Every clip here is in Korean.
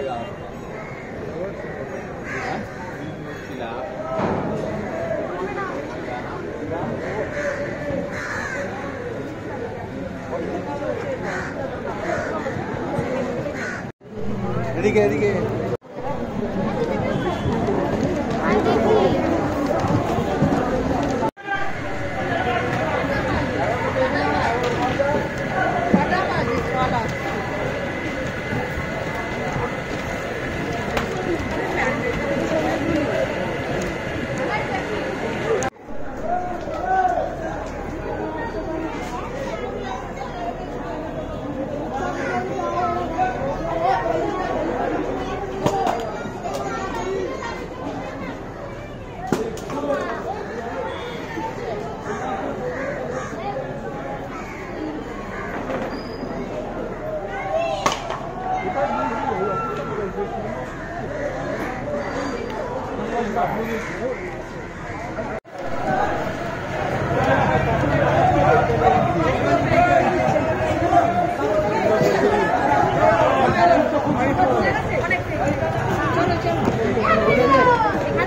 Pega. Ready, ready.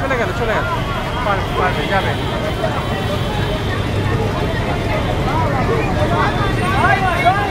চলে গেল চলে গেল পারবে যাবে Oh, my God.